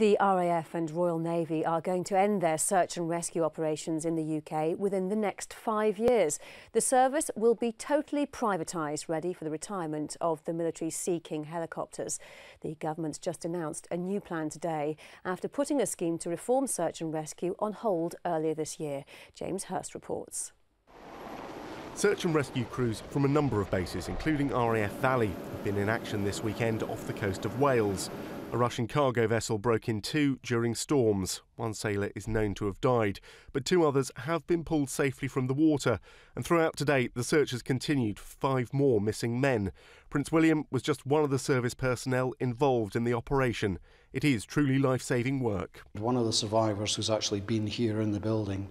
The RAF and Royal Navy are going to end their search and rescue operations in the UK within the next five years. The service will be totally privatised, ready for the retirement of the military Sea King helicopters. The government's just announced a new plan today after putting a scheme to reform search and rescue on hold earlier this year. James Hurst reports. Search and rescue crews from a number of bases, including RAF Valley, have been in action this weekend off the coast of Wales. A Russian cargo vessel broke in two during storms. One sailor is known to have died, but two others have been pulled safely from the water. And throughout today, the search has continued for five more missing men. Prince William was just one of the service personnel involved in the operation. It is truly life saving work. One of the survivors who's actually been here in the building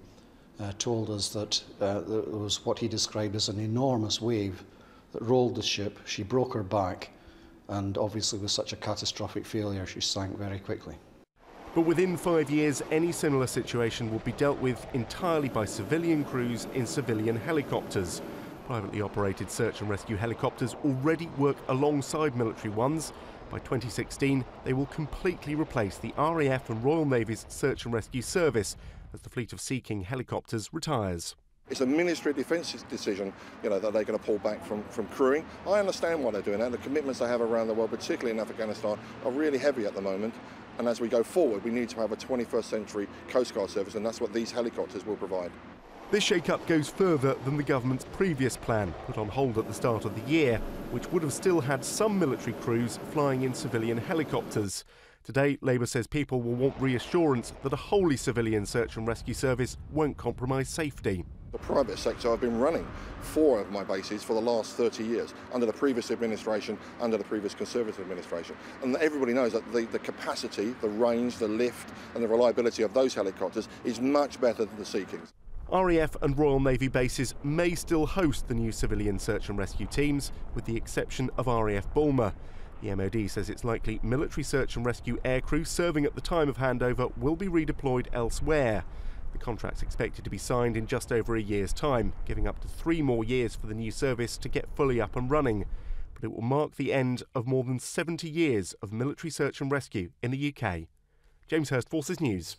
uh, told us that uh, there was what he described as an enormous wave that rolled the ship. She broke her back and obviously with such a catastrophic failure she sank very quickly. But within five years, any similar situation will be dealt with entirely by civilian crews in civilian helicopters. Privately operated search and rescue helicopters already work alongside military ones. By 2016, they will completely replace the RAF and Royal Navy's search and rescue service as the fleet of Sea King helicopters retires. It's a Ministry of Defence decision, you know, that they're going to pull back from, from crewing. I understand why they're doing that. The commitments they have around the world, particularly in Afghanistan, are really heavy at the moment. And as we go forward, we need to have a 21st century Coast Guard service, and that's what these helicopters will provide. This shake-up goes further than the government's previous plan, put on hold at the start of the year, which would have still had some military crews flying in civilian helicopters. Today, Labour says people will want reassurance that a wholly civilian search and rescue service won't compromise safety. The private sector, I've been running four of my bases for the last 30 years, under the previous administration, under the previous Conservative administration. And everybody knows that the, the capacity, the range, the lift, and the reliability of those helicopters is much better than the Sea Kings. RAF and Royal Navy bases may still host the new civilian search and rescue teams, with the exception of RAF Boulmer. The MOD says it's likely military search and rescue aircrew serving at the time of handover will be redeployed elsewhere. The contract's expected to be signed in just over a year's time, giving up to three more years for the new service to get fully up and running. But it will mark the end of more than 70 years of military search and rescue in the UK. James Hurst, Forces News.